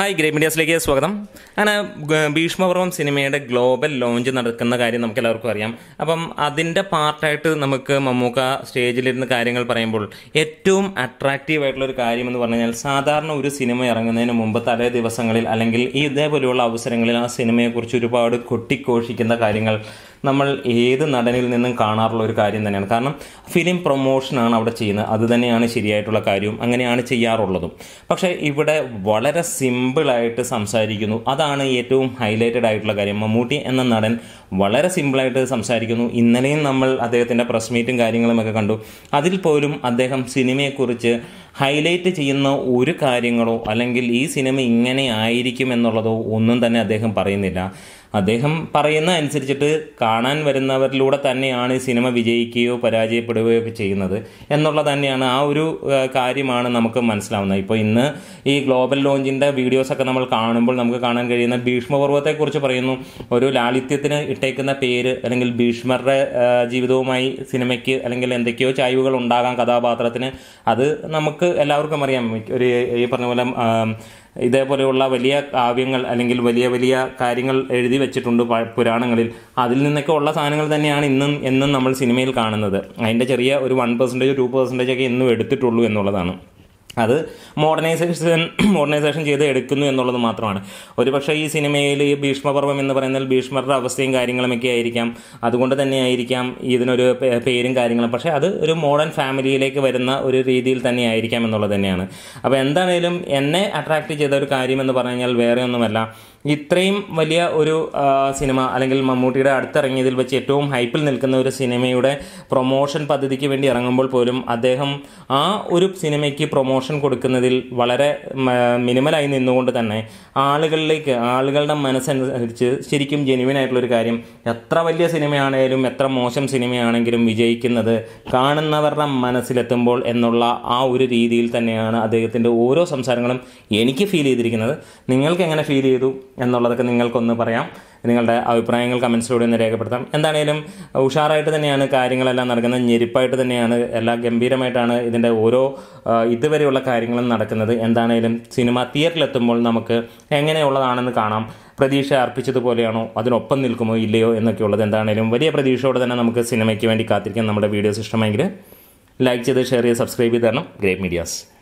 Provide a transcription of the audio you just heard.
Hi grey മീഡിയാസിലേക്ക് സ്വാഗതം. അങ്ങനെ ഭീഷ്മപർവം സിനിമയുടെ ഗ്ലോബൽ ലോഞ്ച് നടക്കുന്ന കാര്യം നമുക്ക് എല്ലാവർക്കും അറിയാം. അപ്പം അതിന്റെ പാർട്ടായിട്ട് നമുക്ക് മമ്മൂക്ക സ്റ്റേജിലിരുന്ന് കാര്യങ്ങൾ പറയുമ്പോൾ ഏറ്റവും അട്രാക്റ്റീവ് ആയിട്ടുള്ള ഒരു കാര്യം എന്ന് പറഞ്ഞു കഴിഞ്ഞാൽ സാധാരണ ഒരു സിനിമ ഇറങ്ങുന്നതിന് മുമ്പ് തലേ ദിവസങ്ങളിൽ അല്ലെങ്കിൽ ഈ ഇതേപോലെയുള്ള അവസരങ്ങളിൽ ആ സിനിമയെക്കുറിച്ച് ഒരുപാട് കൊട്ടിഘോഷിക്കുന്ന കാര്യങ്ങൾ നമ്മൾ ഏത് നടനിൽ നിന്നും കാണാറുള്ള ഒരു കാര്യം തന്നെയാണ്. കാരണം ഫിലിം പ്രൊമോഷനാണ് അവിടെ ചെയ്യുന്നത്. അത് തന്നെയാണ് ശരിയായിട്ടുള്ള കാര്യവും അങ്ങനെയാണ് ചെയ്യാറുള്ളതും. പക്ഷേ ഇവിടെ വളരെ സിമ്പിളായിട്ട് സംസാരിക്കുന്നു. അതാണ് ഏറ്റവും ഹൈലൈറ്റഡ് ആയിട്ടുള്ള കാര്യം. മമ്മൂട്ടി എന്ന നടൻ വളരെ സിമ്പിളായിട്ട് സംസാരിക്കുന്നു. ഇന്നലെയും നമ്മൾ അദ്ദേഹത്തിന്റെ പ്രസ് മീറ്റും കാര്യങ്ങളുമൊക്കെ കണ്ടു. അതിൽ പോലും അദ്ദേഹം സിനിമയെക്കുറിച്ച് ഹൈലൈറ്റ് ചെയ്യുന്ന ഒരു കാര്യങ്ങളോ അല്ലെങ്കിൽ ഈ സിനിമ ഇങ്ങനെ ആയിരിക്കും എന്നുള്ളതോ ഒന്നും തന്നെ അദ്ദേഹം പറയുന്നില്ല. അദ്ദേഹം പറയുന്ന അനുസരിച്ചിട്ട് കാണാൻ വരുന്നവരിലൂടെ തന്നെയാണ് ഈ സിനിമ വിജയിക്കുകയോ പരാജയപ്പെടുകയോ ഒക്കെ ചെയ്യുന്നത് എന്നുള്ളത് തന്നെയാണ് ആ ഒരു കാര്യമാണ് നമുക്ക് മനസ്സിലാവുന്നത്. ഇപ്പോൾ ഇന്ന് ഈ ഗ്ലോബൽ ലോഞ്ചിന്റെ വീഡിയോസൊക്കെ നമ്മൾ കാണുമ്പോൾ നമുക്ക് കാണാൻ കഴിയുന്ന ഭീഷ്മപർവത്തെക്കുറിച്ച് പറയുന്നു. ഒരു ലാളിത്യത്തിന് ഇട്ടേക്കുന്ന പേര് അല്ലെങ്കിൽ ഭീഷ്മരുടെ ജീവിതവുമായി സിനിമയ്ക്ക് അല്ലെങ്കിൽ എന്തൊക്കെയോ ചായ്വുകൾ ഉണ്ടാകാം കഥാപാത്രത്തിന്. അത് നമുക്ക് എല്ലാവർക്കും അറിയാം. ഒരു ഈ പറഞ്ഞ പോലെ ഇതേപോലെയുള്ള വലിയ കാവ്യങ്ങൾ അല്ലെങ്കിൽ വലിയ വലിയ കാര്യങ്ങൾ എഴുതി വെച്ചിട്ടുണ്ട് പുരാണങ്ങളിൽ. അതിൽ നിന്നൊക്കെ ഉള്ള സാധനങ്ങൾ തന്നെയാണ് ഇന്നും എന്നും നമ്മൾ സിനിമയിൽ കാണുന്നത്. അതിന്റെ ചെറിയ ഒരു വൺ പെർസെന്റേജ് ടു പെർസെന്റേജ് ഒക്കെ ഇന്നും എടുത്തിട്ടുള്ളൂ എന്നുള്ളതാണ്. അത് മോഡേണൈസേഷൻ മോഡേണൈസേഷൻ ചെയ്ത് എടുക്കുന്നു എന്നുള്ളത് മാത്രമാണ്. ഒരുപക്ഷെ ഈ സിനിമയിൽ ഈ ഭീഷ്മപർവം എന്ന് പറയുന്നത് ഭീഷ്മരുടെ അവസ്ഥയും കാര്യങ്ങളുമൊക്കെ ആയിരിക്കാം. അതുകൊണ്ട് തന്നെ ആയിരിക്കാം ഇതിനൊരു പേരും കാര്യങ്ങളും. പക്ഷേ അത് ഒരു മോഡേൺ ഫാമിലിയിലേക്ക് വരുന്ന ഒരു രീതിയിൽ തന്നെ ആയിരിക്കാം എന്നുള്ളത് തന്നെയാണ്. അപ്പോൾ എന്താണേലും എന്നെ അട്രാക്റ്റ് ചെയ്ത ഒരു കാര്യം എന്ന് പറഞ്ഞു കഴിഞ്ഞാൽ വേറെ ഒന്നുമല്ല. ഇത്രയും വലിയ ഒരു സിനിമ അല്ലെങ്കിൽ മമ്മൂട്ടിയുടെ അടുത്തിറങ്ങിയതിൽ വെച്ച് ഏറ്റവും ഹൈപ്പിൽ നിൽക്കുന്ന ഒരു സിനിമയുടെ പ്രൊമോഷൻ പദ്ധതിക്ക് വേണ്ടി ഇറങ്ങുമ്പോൾ പോലും അദ്ദേഹം ആ ഒരു സിനിമയ്ക്ക് പ്രൊമോഷൻ കൊടുക്കുന്നതിൽ വളരെ മിനിമലായി നിന്നുകൊണ്ട് തന്നെ ആളുകളിലേക്ക് ആളുകളുടെ മനസ്സനുസരിച്ച് ശരിക്കും ജെനുവിൻ ആയിട്ടുള്ള ഒരു കാര്യം എത്ര വലിയ സിനിമയാണെങ്കിലും എത്ര മോശം സിനിമയാണെങ്കിലും വിജയിക്കുന്നത് കാണുന്നവരുടെ മനസ്സിലെത്തുമ്പോൾ എന്നുള്ള ആ ഒരു രീതിയിൽ തന്നെയാണ് അദ്ദേഹത്തിന്റെ ഓരോ സംസാരങ്ങളും എനിക്ക് ഫീൽ ചെയ്തിരിക്കുന്നത്. നിങ്ങൾക്ക് എങ്ങനെ ഫീൽ ചെയ്തു? എന്നുള്ളതൊക്കെ നിങ്ങൾക്കൊന്ന് പറയാം. നിങ്ങളുടെ അഭിപ്രായങ്ങൾ കമൻസിലൂടെ ഒന്ന് രേഖപ്പെടുത്താം. എന്താണേലും ഉഷാറായിട്ട് തന്നെയാണ് കാര്യങ്ങളെല്ലാം നടക്കുന്നത്. ഞെരിപ്പായിട്ട് തന്നെയാണ് എല്ലാ ഗംഭീരമായിട്ടാണ് ഇതിന്റെ ഓരോ ഇതുവരെയുള്ള കാര്യങ്ങളും നടക്കുന്നത്. എന്താണേലും സിനിമ തിയേറ്ററിലെത്തുമ്പോൾ നമുക്ക് എങ്ങനെയുള്ളതാണെന്ന് കാണാം. പ്രതീക്ഷ അർപ്പിച്ചതുപോലെയാണോ? അതിനൊപ്പം നിൽക്കുമോ ഇല്ലയോ എന്നൊക്കെയുള്ളത് എന്താണേലും വലിയ പ്രതീക്ഷയോടെ തന്നെ നമുക്ക് സിനിമയ്ക്ക് വേണ്ടി കാത്തിരിക്കാം. നമ്മുടെ വീഡിയോസ് ഇഷ്ടമെങ്കിൽ ലൈക്ക് ചെയ്ത് ഷെയർ ചെയ്ത് സബ്സ്ക്രൈബ് ചെയ്ത് തരണം. Great Medias.